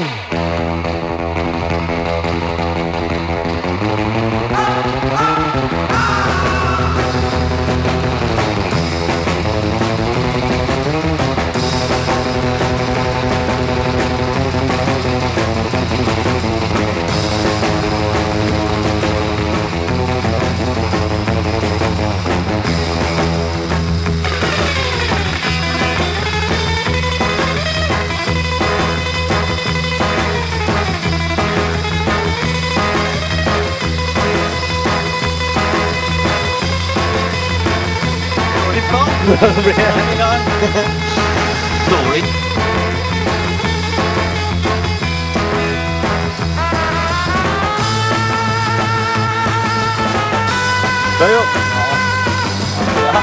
Boom. Dåligt. Där ja. Ja.